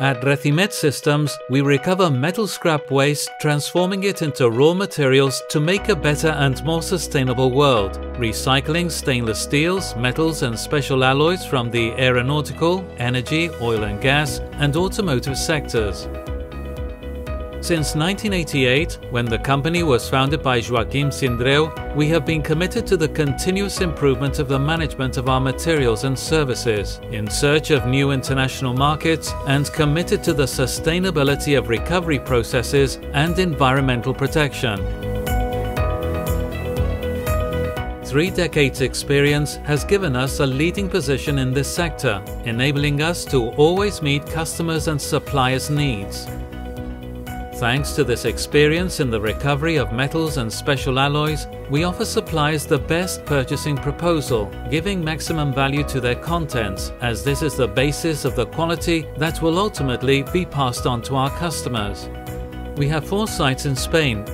At Recymet Systems, we recover metal scrap waste, transforming it into raw materials to make a better and more sustainable world, recycling stainless steels, metals and special alloys from the aeronautical, energy, oil and gas, and automotive sectors. Since 1988, when the company was founded by Joaquim Sindreu, we have been committed to the continuous improvement of the management of our materials and services, in search of new international markets, and committed to the sustainability of recovery processes and environmental protection. Three decades experience has given us a leading position in this sector, enabling us to always meet customers' and suppliers' needs. Thanks to this experience in the recovery of metals and special alloys, we offer suppliers the best purchasing proposal, giving maximum value to their contents, as this is the basis of the quality that will ultimately be passed on to our customers. We have four sites in Spain,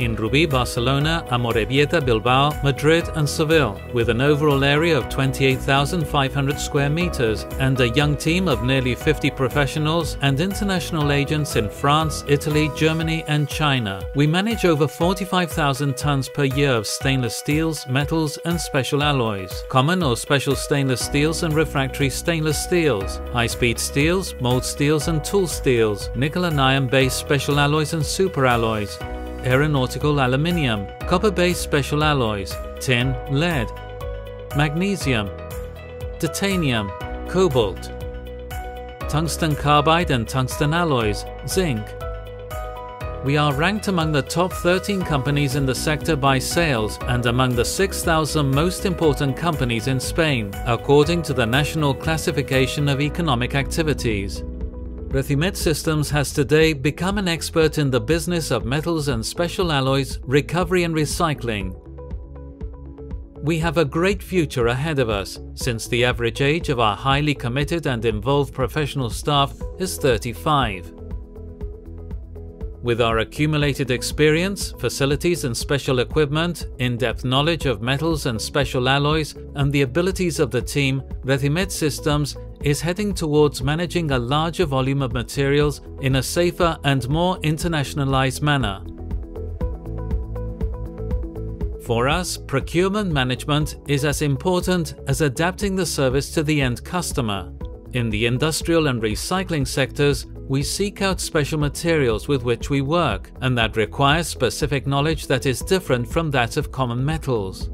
in Rubí, Barcelona, Amorebieta, Bilbao, Madrid, and Seville, with an overall area of 28,500 square meters and a young team of nearly 50 professionals and international agents in France, Italy, Germany, and China. We manage over 45,000 tons per year of stainless steels, metals, and special alloys, common or special stainless steels and refractory stainless steels, high speed steels, mold steels, and tool steels, nickel and iron based special alloys and super alloys aeronautical aluminium, copper-based special alloys, tin, lead, magnesium, titanium, cobalt, tungsten carbide and tungsten alloys, zinc. We are ranked among the top 13 companies in the sector by sales and among the 6,000 most important companies in Spain, according to the National Classification of Economic Activities. Recymet Systems has today become an expert in the business of metals and special alloys, recovery and recycling. We have a great future ahead of us, since the average age of our highly committed and involved professional staff is 35. With our accumulated experience, facilities and special equipment, in-depth knowledge of metals and special alloys, and the abilities of the team, Recymet Systems is heading towards managing a larger volume of materials in a safer and more internationalized manner. For us, procurement management is as important as adapting the service to the end customer. In the industrial and recycling sectors, we seek out special materials with which we work, and that requires specific knowledge that is different from that of common metals.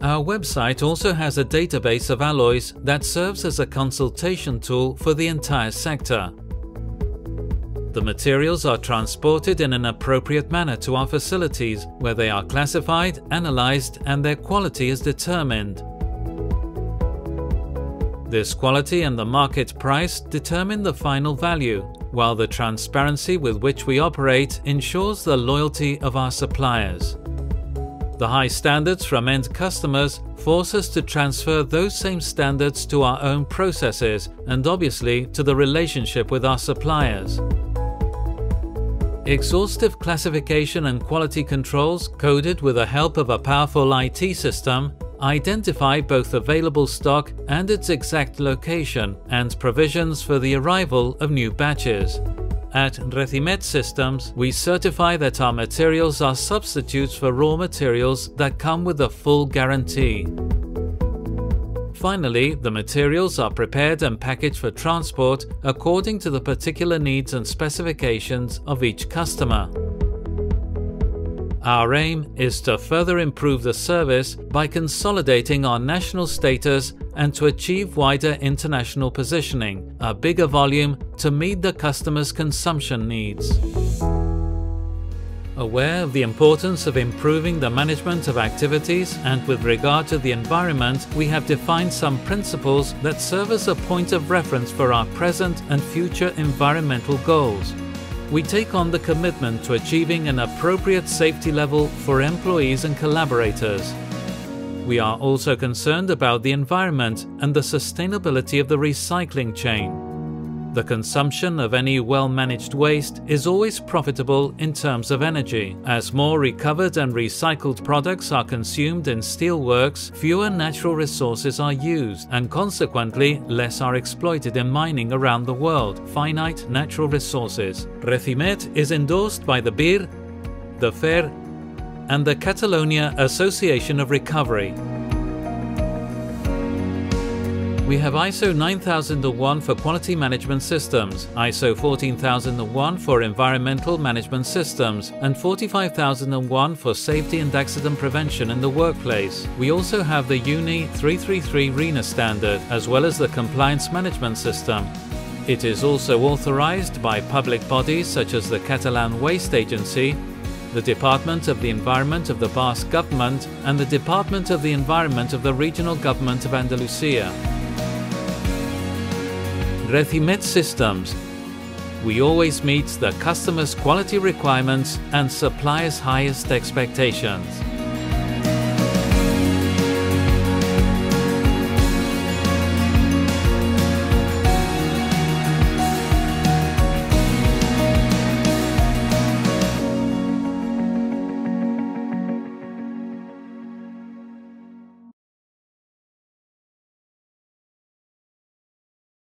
Our website also has a database of alloys that serves as a consultation tool for the entire sector. The materials are transported in an appropriate manner to our facilities, where they are classified, analyzed, and their quality is determined. This quality and the market price determine the final value, while the transparency with which we operate ensures the loyalty of our suppliers. The high standards from end customers force us to transfer those same standards to our own processes and obviously to the relationship with our suppliers. Exhaustive classification and quality controls, coded with the help of a powerful IT system, identify both available stock and its exact location and provisions for the arrival of new batches. At Recymet Systems, we certify that our materials are substitutes for raw materials that come with a full guarantee. Finally, the materials are prepared and packaged for transport according to the particular needs and specifications of each customer. Our aim is to further improve the service by consolidating our national status and to achieve wider international positioning, a bigger volume to meet the customer's consumption needs. Aware of the importance of improving the management of activities and with regard to the environment, we have defined some principles that serve as a point of reference for our present and future environmental goals. We take on the commitment to achieving an appropriate safety level for employees and collaborators, we are also concerned about the environment and the sustainability of the recycling chain. The consumption of any well-managed waste is always profitable in terms of energy. As more recovered and recycled products are consumed in steelworks, fewer natural resources are used and consequently less are exploited in mining around the world, finite natural resources. Recymet is endorsed by the BIR, the FER and the Catalonia Association of Recovery. We have ISO 9001 for quality management systems, ISO 14001 for environmental management systems, and 45001 for safety and accident prevention in the workplace. We also have the UNI 333 RINA standard, as well as the compliance management system. It is also authorized by public bodies such as the Catalan Waste Agency, the Department of the Environment of the Basque Government, and the Department of the Environment of the Regional Government of Andalusia. Recymet Systems. We always meet the customer's quality requirements and supplier's highest expectations.